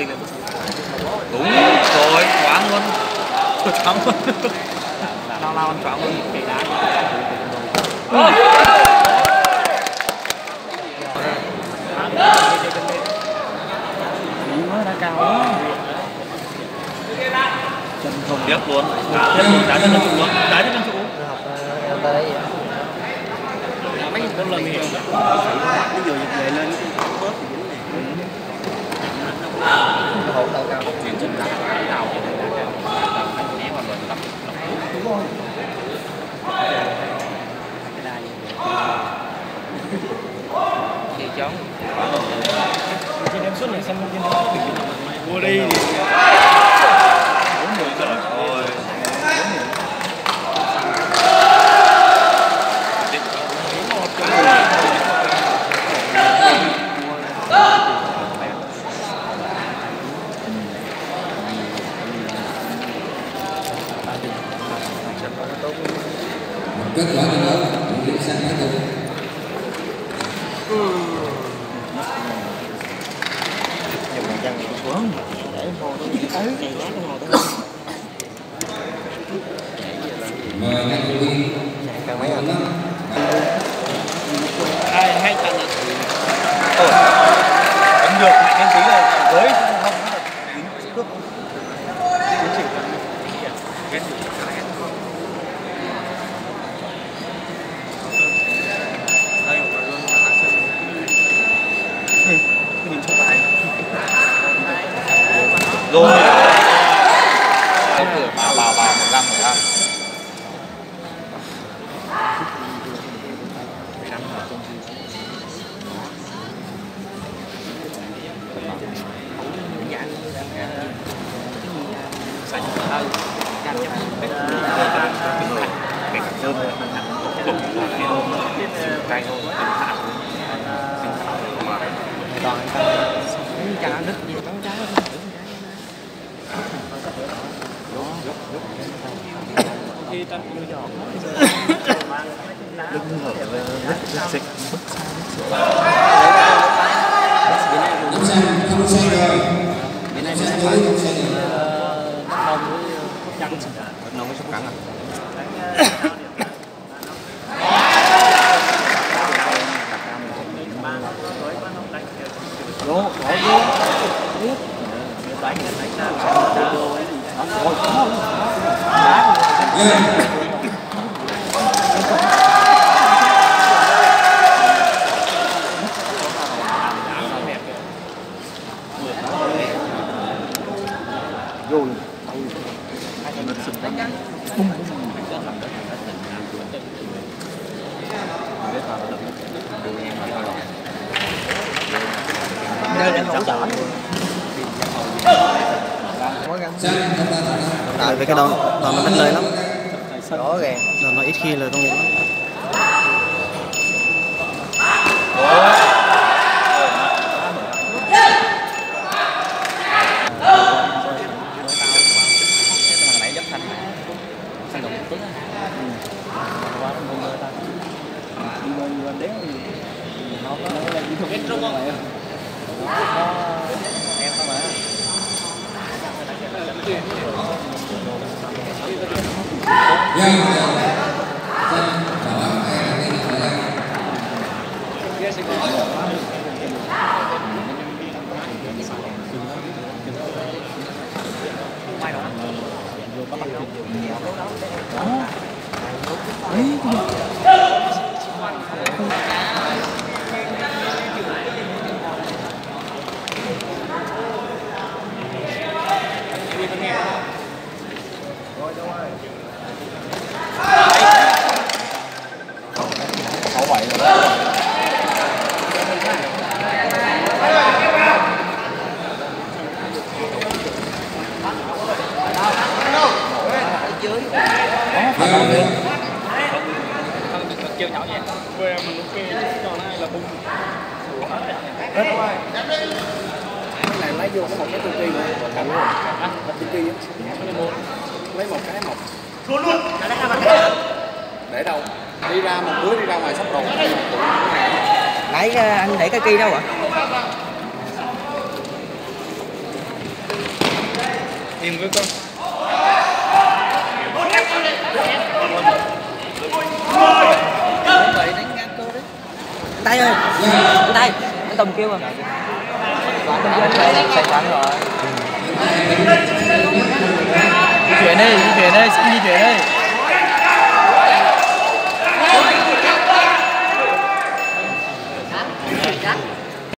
Vinh lên đúng rồi choáng luôn. Tôi choáng luôn. Lao lao ăn choáng luôn. Cái đá. Nó đã cao quá. Chân không. Biết luôn. Đá chân đá chân trụ luôn đá chân trụ học LT vậy mấy lần nhiều ví dụ về lên chóng chị đem suốt này xem bên mua đi. Bốn người rồi. Kết quả trận đấu điểm xanh tiếp tục để vô tới chạy giá cái ngồi tới mời anh Cô càng mấy anh hai hai trận này ôi được mạnh lên tí rồi. với không nó là cướp sạch hơn cam chấm cái cái sơn đục cái hôm cay thôi toàn ăn đứt gì bắn trái khi ta đưa cho đứng hở rất dịch điểm xanh không sai rồi điểm xanh với không sai rồi nó mới sắp cắn à vô bỏ vô biết đánh đánh sao sao vô ấy rồi đá lên vô luôn đây là hỗ trợ tại vì cái đòn đòn nó đánh lời lắm. Rõ ràng đòn nó ít khi lời công nghiệp lắm. Thanh đồng tiếng qua nó mưa ta đi bên bên đéo nó nó là kỹ thuật biết đúng không? Em không mà dân xanh đỏ hai kêu nhỏ nhẹ quê mình ok cho nó là bung cái này lấy vô có một cái tu kia nữa cầm luôn tu kia lấy một cái một để đâu đi ra một đứa đi ra ngoài sắp đồ nãy anh để cái kia đâu ạ im với con vậy đánh ngang cơ đấy tay ơi anh tay anh tùng kêu mà sai trắng rồi di rồi.